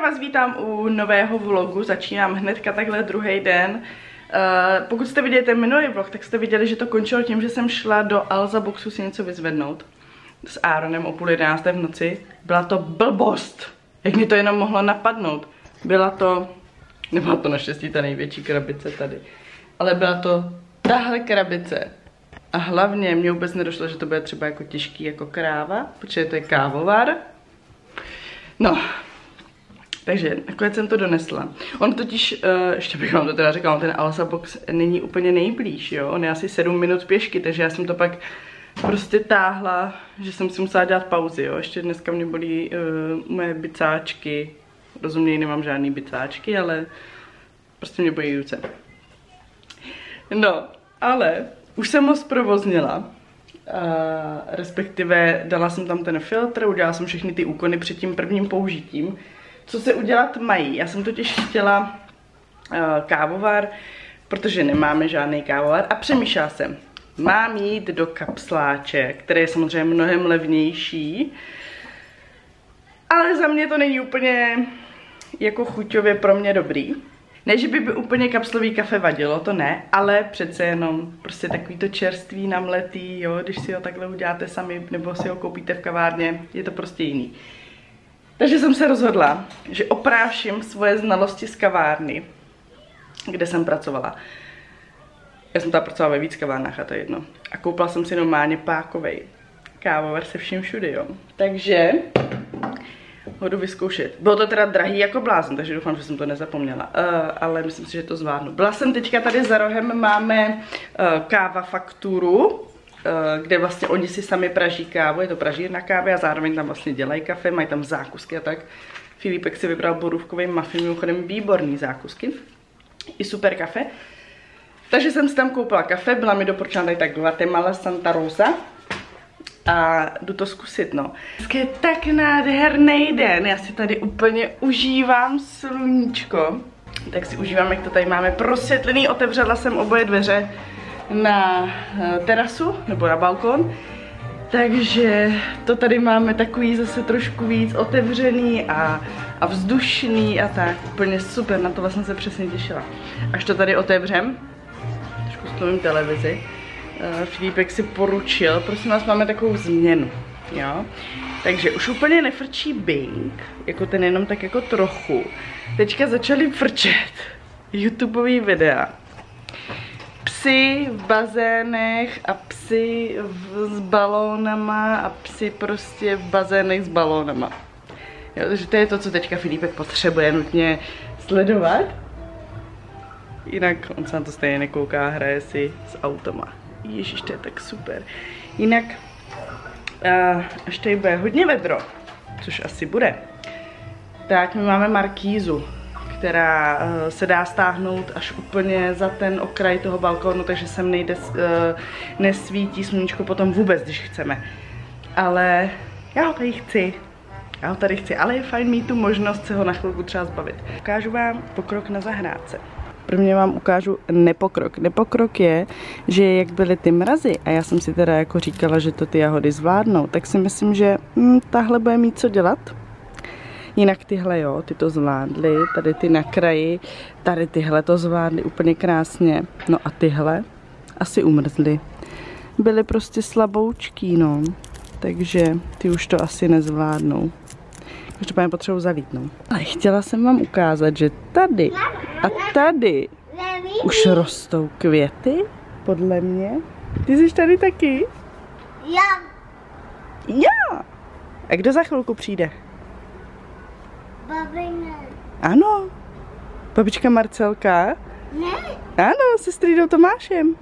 vás vítám u nového vlogu, začínám hnedka takhle druhý den. Uh, pokud jste viděli ten minulý vlog, tak jste viděli, že to končilo tím, že jsem šla do Alza Boxu si něco vyzvednout s Aaronem o půl jedenácté v noci. Byla to blbost. Jak mi to jenom mohlo napadnout. Byla to, nebyla to naštěstí ta největší krabice tady, ale byla to tahle krabice. A hlavně mě vůbec nedošlo, že to bude třeba jako těžký jako kráva, protože to je kávovar. No, takže nakonec jsem to donesla. On totiž, uh, ještě bych vám to teda řekla, ten Alsa Box není úplně nejblíž, jo. On je asi 7 minut pěšky, takže já jsem to pak prostě táhla, že jsem si musela dát pauzy, jo. Ještě dneska mě bolí uh, moje bicáčky. Rozuměj, nemám žádný bicáčky, ale prostě mě bolí ruce. No, ale už jsem ho zprovoznila. Uh, respektive dala jsem tam ten filtr, udělala jsem všechny ty úkony před tím prvním použitím co se udělat mají. Já jsem totiž chtěla uh, kávovar, protože nemáme žádný kávovar a přemýšlela jsem, mám jít do kapsláče, který je samozřejmě mnohem levnější, ale za mě to není úplně jako chuťově pro mě dobrý. Ne, že by, by úplně kapslový kafe vadilo, to ne, ale přece jenom prostě takový to čerství namletý, jo, když si ho takhle uděláte sami nebo si ho koupíte v kavárně, je to prostě jiný. Takže jsem se rozhodla, že opráším svoje znalosti z kavárny, kde jsem pracovala. Já jsem tam pracovala ve víc kavárnách a to je jedno. A koupila jsem si normálně pákovej kávovar se vším všudy, jo. Takže ho jdu vyzkoušet. Bylo to teda drahý jako blázen, takže doufám, že jsem to nezapomněla. Uh, ale myslím si, že to zvládnu. Byla jsem teďka tady za rohem, máme uh, káva fakturu, kde vlastně oni si sami praží kávu, je to pražírna kávy a zároveň tam vlastně dělají kafe, mají tam zákusky a tak. Filipek si vybral borůvkový muffin, mimochodem výborný zákusky. I super kafe. Takže jsem si tam koupila kafe, byla mi doporučena tady tak Guatemala Santa Rosa. A jdu to zkusit, no. Dneska je tak nádherný den, já si tady úplně užívám sluníčko. Tak si užívám, jak to tady máme prosvětlený, otevřela jsem oboje dveře na eh, terasu nebo na balkon. Takže to tady máme takový zase trošku víc otevřený a, a vzdušný a tak. Úplně super, na to vlastně se přesně těšila. Až to tady otevřem, trošku stlumím televizi, uh, Filipek si poručil, prosím vás, máme takovou změnu, jo. Takže už úplně nefrčí Bing, jako ten jenom tak jako trochu. Teďka začali frčet YouTubeový videa psy v bazénech a psy v, s balónama a psy prostě v bazénech s balónama. Jo, takže to je to, co teďka Filipek potřebuje nutně sledovat. Jinak on se na to stejně nekouká, hraje si s automa. Ježíš, to je tak super. Jinak, uh, až tady bude hodně vedro, což asi bude, tak my máme markízu která uh, se dá stáhnout až úplně za ten okraj toho balkónu, takže sem nejde, uh, nesvítí sluníčko potom vůbec, když chceme. Ale já ho tady chci. Já ho tady chci, ale je fajn mít tu možnost se ho na chvilku třeba zbavit. Ukážu vám pokrok na zahrádce. Prvně vám ukážu nepokrok. Nepokrok je, že jak byly ty mrazy a já jsem si teda jako říkala, že to ty jahody zvládnou, tak si myslím, že hm, tahle bude mít co dělat Jinak tyhle jo, ty to zvládly, tady ty na kraji, tady tyhle to zvládly úplně krásně. No a tyhle asi umrzly. Byly prostě slaboučký, no. Takže ty už to asi nezvládnou. Každopádně potřebuji zavítnout. Ale chtěla jsem vám ukázat, že tady a tady už rostou květy, podle mě. Ty jsi tady taky? Já. Já. A kdo za chvilku přijde? Babina. Ano. Babička Marcelka? Ne? Ano, se strýdou Tomášem.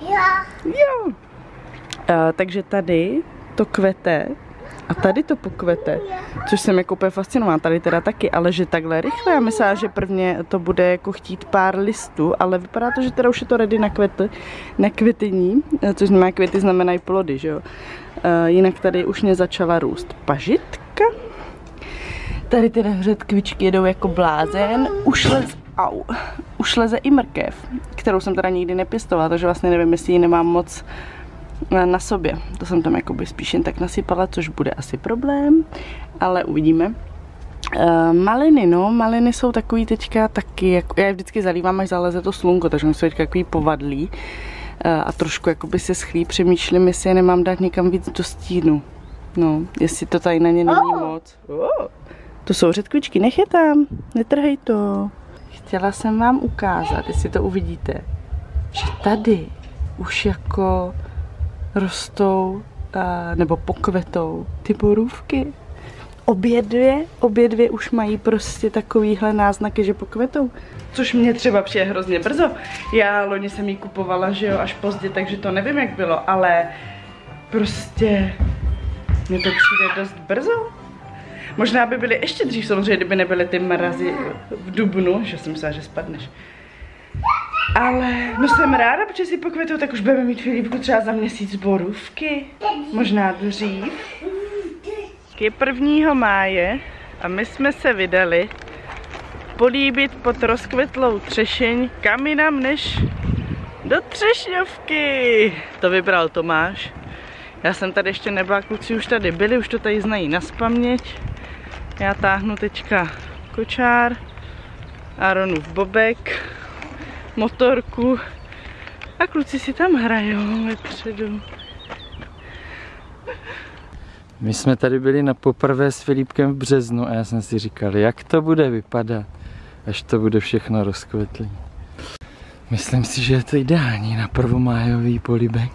Já. Jo. Uh, takže tady to kvete a tady to pokvete, což jsem jako úplně fascinovaná, tady teda taky, ale že takhle rychle, já myslela, že prvně to bude jako chtít pár listů, ale vypadá to, že teda už je to ready na, kvety, na květení, což znamená květy znamenají plody, že jo. Uh, jinak tady už mě začala růst pažitka, Tady ty řetkvičky jedou jako blázen. Už leze, au, už leze i mrkev, kterou jsem teda nikdy nepěstovala, takže vlastně nevím, jestli ji nemám moc na sobě. To jsem tam jakoby spíš jen tak nasypala, což bude asi problém, ale uvidíme. Uh, maliny, no, maliny jsou takový teďka taky, jako, já je vždycky zalívám, až zaleze to slunko, takže jsou teďka takový povadlí uh, a trošku jakoby se schlí, přemýšlím, jestli je nemám dát někam víc do stínu. No, jestli to tady na ně není oh. moc. Oh. To jsou řetkvičky, nech je tam, netrhej to. Chtěla jsem vám ukázat, jestli to uvidíte, že tady už jako rostou uh, nebo pokvetou ty borůvky obě dvě, obě dvě už mají prostě takovýhle náznaky, že pokvetou. Což mě třeba přijde hrozně brzo. Já loni jsem ji kupovala, že jo, až pozdě, takže to nevím, jak bylo, ale prostě mně to přijde dost brzo. Možná by byly ještě dřív, samozřejmě, kdyby nebyly ty mrazy v dubnu, že jsem myslela, že spadneš. Ale no jsem ráda, protože si pokvetou, tak už budeme mít Filipku třeba za měsíc borůvky. Možná dřív je 1. máje a my jsme se vydali políbit pod rozkvetlou třešeň kam jinam než do Třešňovky. To vybral Tomáš. Já jsem tady ještě nebyla, kluci už tady byli, už to tady znají na spaměť. Já táhnu teďka kočár, Aaronův bobek, motorku a kluci si tam hrajou vepředu. My jsme tady byli na poprvé s Filipkem v březnu a já jsem si říkal, jak to bude vypadat, až to bude všechno rozkvetlý. Myslím si, že je to ideální na prvomájový polibek.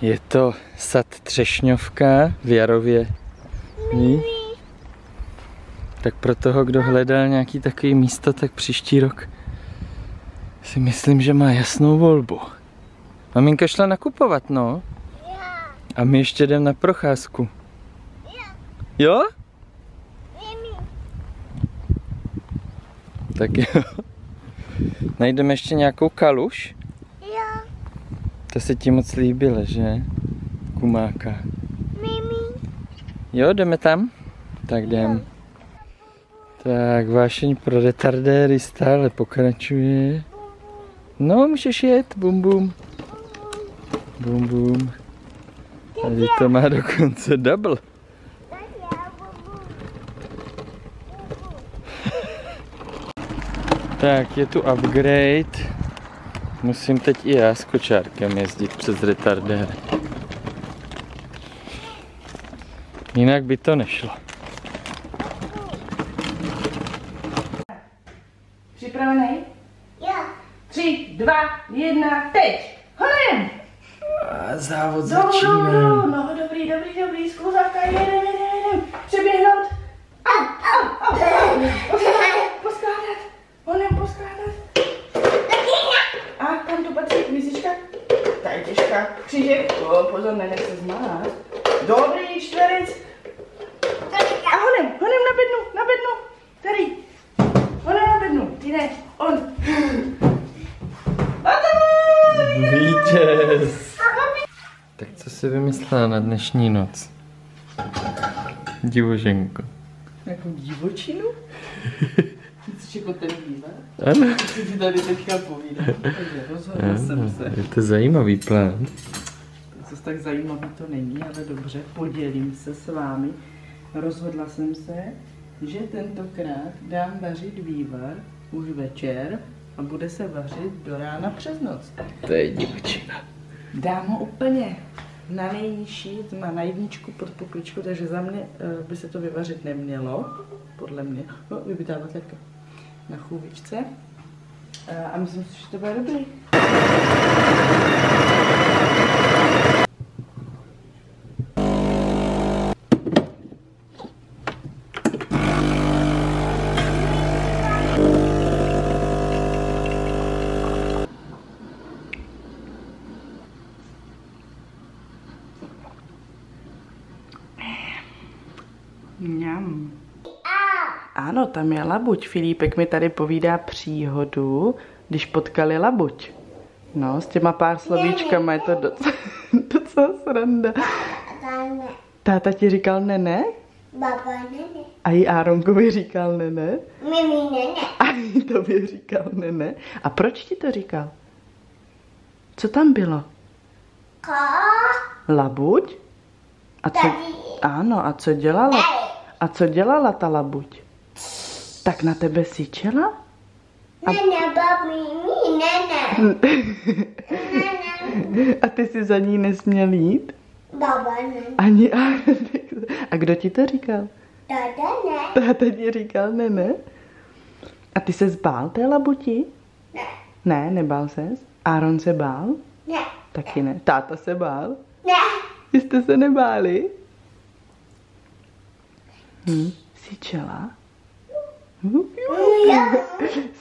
Je to sad Třešňovka v Jarově. Ví? Tak pro toho, kdo hledal nějaký takový místo, tak příští rok si myslím, že má jasnou volbu. Maminka šla nakupovat, no. A my ještě jdeme na procházku. Jo? Tak jo. Najdeme ještě nějakou kaluš? Jo. To se ti moc líbilo, že? Kumáka. Mimi. Jo, jdeme tam? Tak jdem. Tak, vášeň pro retardéry stále pokračuje. No, můžeš jet, bum bum. Bum bum. Tady to má dokonce double. tak, je tu upgrade. Musím teď i já s kočárkem jezdit přes retardér. Jinak by to nešlo. Připravený? Jo. Tři, dva, jedna, teď! Honem! A závod začíná. no dobrý, dobrý, dobrý, skluzavka, jedem, jedem, jedem, přeběhnout. Au, au, au, au. Poskládat, poskládat, honem poskládat. A tam to patří mizička. Ta je těžká. Křížek, o, pozor, nenech se zmást. Dobrý, čtverec. A honem, honem na bednu, na bednu. Tady. Honem na bednu, ty ne, on. Vítěz! Tak co jsi vymyslela na dnešní noc? Divoženko. Jako divočinu? Jsi jako ten vývar? Ano. Co ti tady teďka povídám? Takže rozhodla jsem se. Je to zajímavý plán. Zase tak zajímavý to není, ale dobře, podělím se s vámi. Rozhodla jsem se, že tentokrát dám vařit vývar už večer a bude se vařit do rána přes noc. To je divočina. Dám ho úplně na nejnižší, má na jedničku pod pokličku, takže za mě eh, by se to vyvařit nemělo, podle mě. No, vybytávat jako na chůvičce. Eh, A myslím si, že to bude dobrý. Ano, tam je labuť. Filipek mi tady povídá příhodu, když potkali labuť. No, s těma pár slovíčkama je to docela, docela sranda. Táta ti říkal ne, ne? Baba nene. A i Áronkovi říkal ne, ne? Mimi nene. A i tobě říkal ne, ne? A proč ti to říkal? Co tam bylo? Ko. Labuť? A co? Tady. Ano, a co dělala? A co dělala ta labuť? Tak na tebe syčela? Nene, babi, mi, nene. Nene. A ty si za ní nesměl jít? Baba, nene. Ani a, a kdo ti to říkal? Dada, ne. Táta ti říkal, ne, ne. A ty se zbál té labuti? Ne. Ne, nebál ses. Aaron se bál? Ne. Taky ne. Táta se bál? Ne. Vy jste se nebáli? Hm, syčela? Hm, Jo.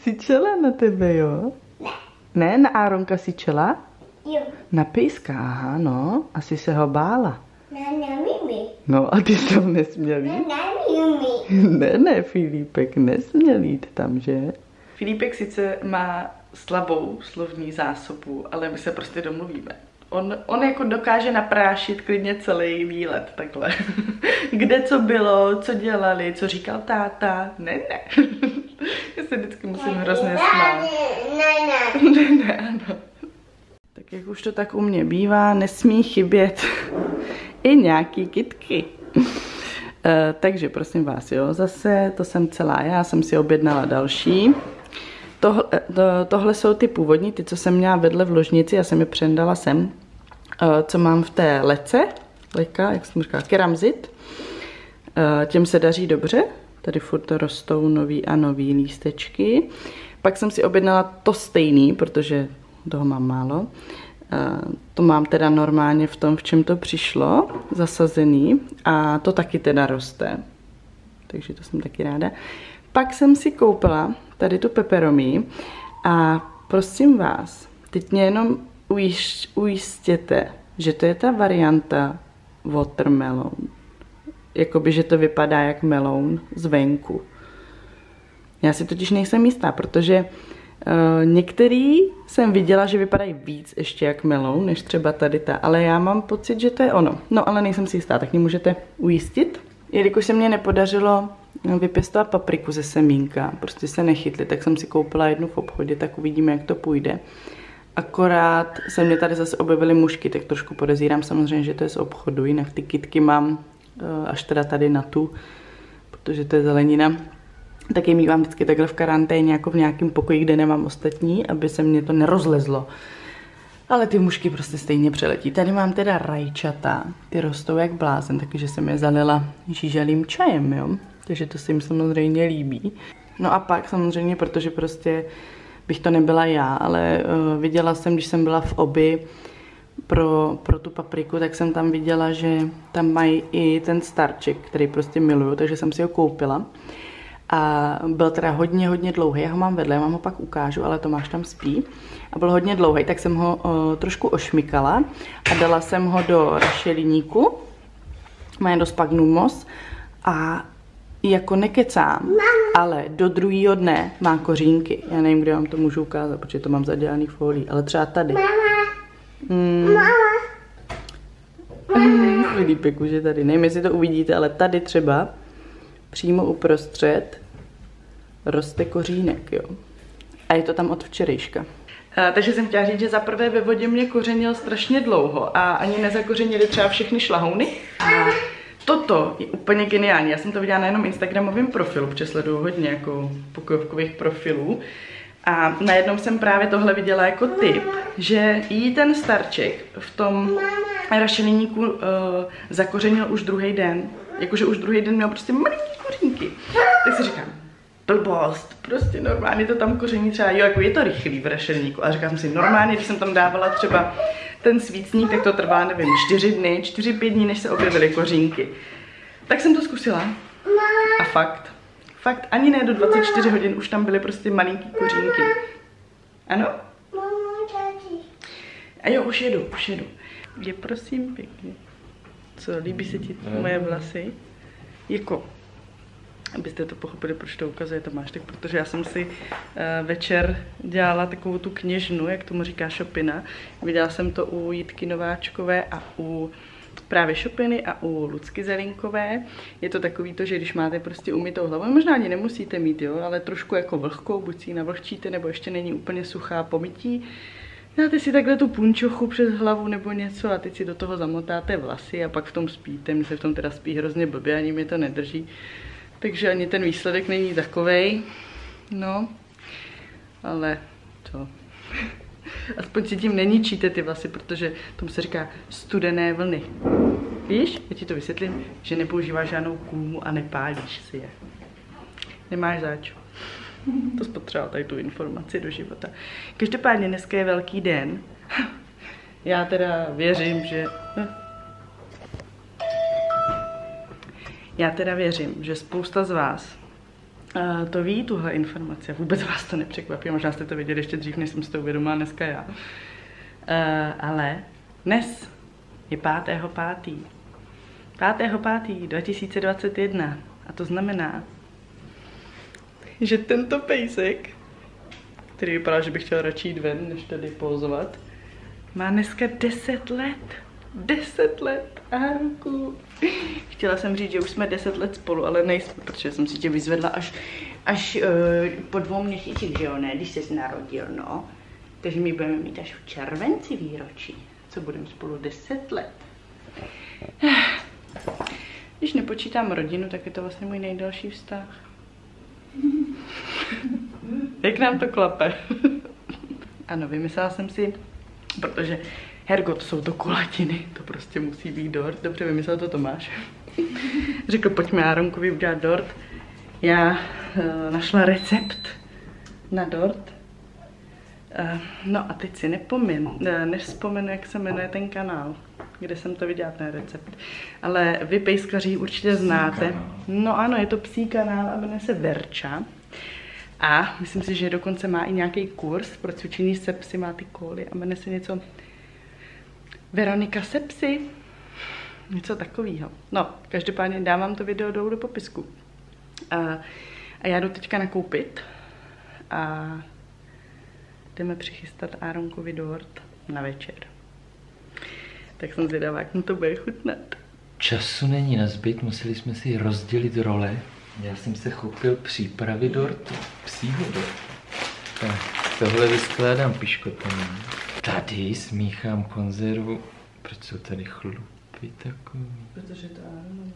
Syčela na tebe, jo? Ne. Ne, na Áronka syčela? Jo. Na pejska, aha, no. Asi se ho bála. Nene, mimi. No a ty jsi tam nesměl jít? Nene, mimi. Ne, ne, Filipek nesměl jít tam, že? Filipek sice má slabou slovní zásobu, ale my se prostě domluvíme. On, on jako dokáže naprášit klidně celý výlet takhle. Kde co bylo, co dělali, co říkal táta. Ne, ne. Já se vždycky musím hrozně smát. Nene. Ne, ne, ano. Tak jak už to tak u mě bývá, nesmí chybět i nějaký kitky. Eh, takže prosím vás, jo, zase to jsem celá, já jsem si objednala další. Tohle, eh, to, tohle jsou ty původní, ty, co jsem měla vedle v ložnici, já jsem je přendala sem, eh, co mám v té lece, leka, jak jsem říkala, keramzit. Eh, Těm se daří dobře, tady furt rostou nový a nový lístečky. Pak jsem si objednala to stejný, protože toho mám málo. To mám teda normálně v tom, v čem to přišlo, zasazený a to taky teda roste. Takže to jsem taky ráda. Pak jsem si koupila tady tu peperomí a prosím vás, teď mě jenom ujistěte, že to je ta varianta watermelon. Jakoby, že to vypadá jak meloun zvenku. Já si totiž nejsem jistá, protože uh, některý jsem viděla, že vypadají víc ještě jak meloun, než třeba tady ta, ale já mám pocit, že to je ono. No ale nejsem si jistá, tak mě můžete ujistit? Jelikož se mně nepodařilo vypěstovat papriku ze semínka, prostě se nechytli, tak jsem si koupila jednu v obchodě, tak uvidíme, jak to půjde. Akorát se mě tady zase objevily mušky, tak trošku podezírám samozřejmě, že to je z obchodu, jinak ty kitky mám eh, až teda tady na tu, protože to je zelenina. Tak je mývám vždycky takhle v karanténě, jako v nějakém pokoji, kde nemám ostatní, aby se mě to nerozlezlo. Ale ty mušky prostě stejně přeletí. Tady mám teda rajčata, ty rostou jak blázen, takže jsem je zalila žížalým čajem, jo. Takže to se jim samozřejmě líbí. No a pak samozřejmě, protože prostě bych to nebyla já, ale uh, viděla jsem, když jsem byla v oby pro, pro tu papriku, tak jsem tam viděla, že tam mají i ten starček, který prostě miluju, takže jsem si ho koupila. A byl teda hodně, hodně dlouhý, já ho mám vedle, já vám ho pak ukážu, ale Tomáš tam spí. A byl hodně dlouhý, tak jsem ho o, trošku ošmykala a dala jsem ho do rašeliníku, má do spagnumos a jako nekecám, ale do druhého dne má kořínky. Já nevím, kde vám to můžu ukázat, protože to mám zadělaný folí, ale třeba tady. Hmm. Mm, Filipek už je tady. Nevím, jestli to uvidíte, ale tady třeba přímo uprostřed roste kořínek, jo. A je to tam od včerejška. A, takže jsem chtěla říct, že za prvé ve vodě mě kořenil strašně dlouho a ani nezakořenili třeba všechny šlahouny. A toto je úplně geniální. Já jsem to viděla na jenom Instagramovém profilu, protože sleduju hodně jako pokojovkových profilů. A najednou jsem právě tohle viděla jako tip, že jí ten starček v tom rašeliníku uh, zakořenil už druhý den. Jakože už druhý den měl prostě malinký kořínky. Tak si říkám, blbost, prostě normálně to tam koření třeba, jo, jako je to rychlý v rašelníku, ale říkám si, normálně, když jsem tam dávala třeba ten svícník, tak to trvá, nevím, čtyři dny, čtyři, pět dní, než se objevily kořínky. Tak jsem to zkusila a fakt, fakt ani ne do 24 hodin už tam byly prostě malinký kořínky. Ano? A jo, už jedu, už jedu. Je prosím pěkně. Co, líbí se ti moje vlasy? Jako, abyste to pochopili, proč to ukazuje Tomáš, tak protože já jsem si uh, večer dělala takovou tu kněžnu, jak tomu říká Šopina. Viděla jsem to u Jitky Nováčkové a u právě Šopiny a u Lucky Zelinkové. Je to takový to, že když máte prostě umytou hlavu, možná ani nemusíte mít, jo, ale trošku jako vlhkou, buď si ji navlhčíte, nebo ještě není úplně suchá pomytí, dáte si takhle tu punčochu přes hlavu nebo něco a teď si do toho zamotáte vlasy a pak v tom spíte. Mně se v tom teda spí hrozně blbě, ani mě to nedrží. Takže ani ten výsledek není takovej. No, ale to. Aspoň si tím neničíte ty vlasy, protože tomu se říká studené vlny. Víš, já ti to vysvětlím, že nepoužíváš žádnou kůmu a nepálíš si je. Nemáš zač. To spotřeboval tady tu informaci do života. Každopádně dneska je velký den. Já teda věřím, že... Já teda věřím, že spousta z vás uh, to ví, tuhle informace. Vůbec vás to nepřekvapí, možná jste to věděli ještě dřív, než jsem si to uvědomila dneska já. Uh, ale dnes je 5. 5. 5. 5. 2021. A to znamená, že tento pejsek, který vypadá, že bych chtěl radši jít ven, než tady pozovat, má dneska 10 let. 10 let, Árku. Chtěla jsem říct, že už jsme 10 let spolu, ale nejsme, protože jsem si tě vyzvedla až, až uh, po dvou měsících, že jo, ne, když jsi narodil, no. Takže my budeme mít až v červenci výročí, co budeme spolu 10 let. Když nepočítám rodinu, tak je to vlastně můj nejdelší vztah. Jak nám to klape? ano, vymyslela jsem si, protože Hergot, jsou to kulatiny, to prostě musí být dort. Dobře, vymyslel to Tomáš. Řekl, pojďme Áronkovi udělat dort. Já uh, našla recept na dort. Uh, no a teď si nepomín, uh, nevzpomenu, jak se jmenuje ten kanál, kde jsem to viděla, ten recept. Ale vy pejskaří určitě znáte. No ano, je to psí kanál a jmenuje se Verča. A myslím si, že dokonce má i nějaký kurz pro cvičení sepsy, má ty kóly a jmenuje se něco Veronika Sepsy. Něco takového. No, každopádně dávám to video dolů do popisku. A, a já jdu teďka nakoupit a jdeme přichystat Áronkovi dort na večer. Tak jsem zvědavá, jak mu to bude chutnat. Času není na zbyt, museli jsme si rozdělit role. Já jsem se chopil přípravy dortu, psího dortu. Tak, tohle vyskládám piškotami. Tady smíchám konzervu. Proč jsou tady chlupy takový? Protože to Áron.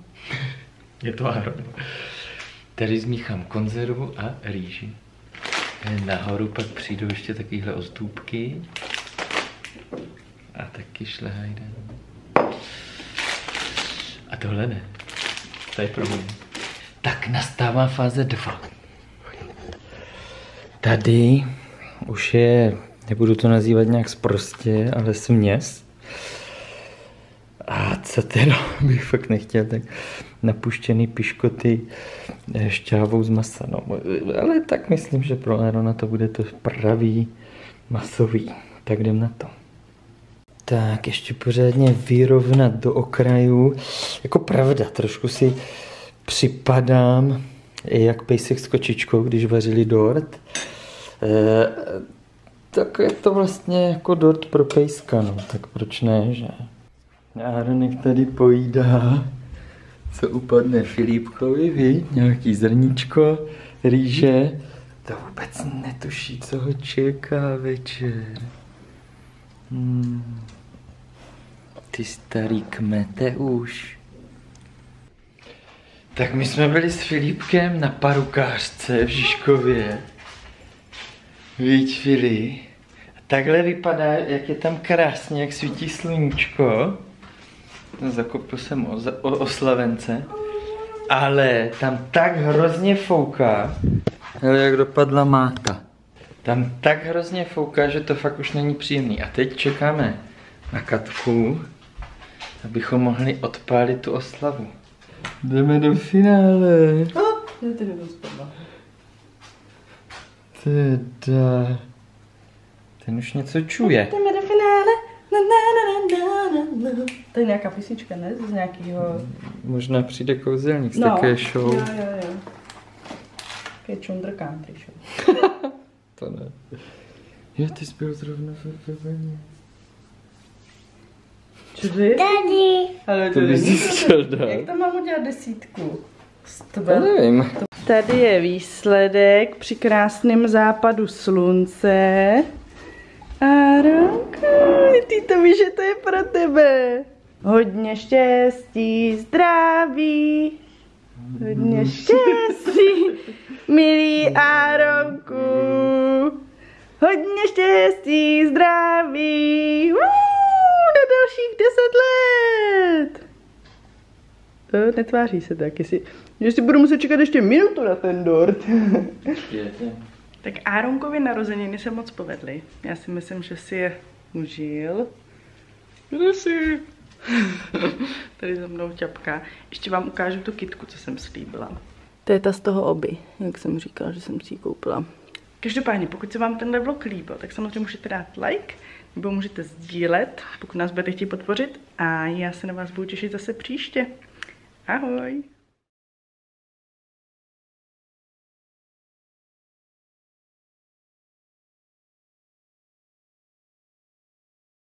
Je to Aaron. Tady zmíchám konzervu a rýži. Nahoru pak přijdou ještě takovéhle ozdůbky. A taky šlehajden. A tohle ne. Tady problém. Tak nastává fáze 2. Tady už je, nebudu to nazývat nějak sprostě, ale směs. A co teda bych fakt nechtěl, tak napuštěný piškoty eh, šťávou z masa. No, ale tak myslím, že pro Aerona to bude to pravý masový. Tak jdem na to. Tak, ještě pořádně vyrovnat do okrajů. Jako pravda, trošku si připadám jak pejsek s kočičkou, když vařili dort. E, tak je to vlastně jako dort pro pejska, no. Tak proč ne, že? Áronek tady pojídá, co upadne Filipkovi, ví? Nějaký zrníčko, rýže. To vůbec netuší, co ho čeká večer. Hmm. Ty starý kmete už. Tak my jsme byli s Filipkem na parukářce v Žižkově. Víš, Fili? Takhle vypadá, jak je tam krásně, jak svítí sluníčko. Zakopil jsem o, o, oslavence. Ale tam tak hrozně fouká. Ale jak dopadla máta. Tam tak hrozně fouká, že to fakt už není příjemný. A teď čekáme na Katku, abychom mohli odpálit tu oslavu. Jdeme do finále. A, já ty nebudu spadla. Teda... Ten už něco čuje. Jdeme do finále. Na, na, na, na, na, na. To je nějaká písnička, ne? Z nějakého... Možná přijde kouzelník z No, také show. Jo, jo, jo. Také Chunder Country show. To ne. Jo, ty jsi byl zrovna ve Čuži? Daddy. Ale To bys chtěl dát. Jak tam mám udělat desítku? To nevím. Tady je výsledek při krásném západu slunce. Áronku, ty to víš, že to je pro tebe. Hodně štěstí, zdraví. Hodně štěstí, milý Áronku. Hodně štěstí, zdraví. Uuu, dalších deset let. To netváří se tak, jestli, že si budu muset čekat ještě minutu na ten dort. tak Áronkovi narozeniny se moc povedly. Já si myslím, že si je užil. Kde jsi? Tady za mnou ťapka. Ještě vám ukážu tu kitku, co jsem slíbila. To je ta z toho oby, jak jsem říkala, že jsem si ji koupila. Každopádně, pokud se vám tenhle vlog líbil, tak samozřejmě můžete dát like, nebo můžete sdílet, pokud nás budete chtít podpořit. A já se na vás budu těšit zase příště. Ahoj!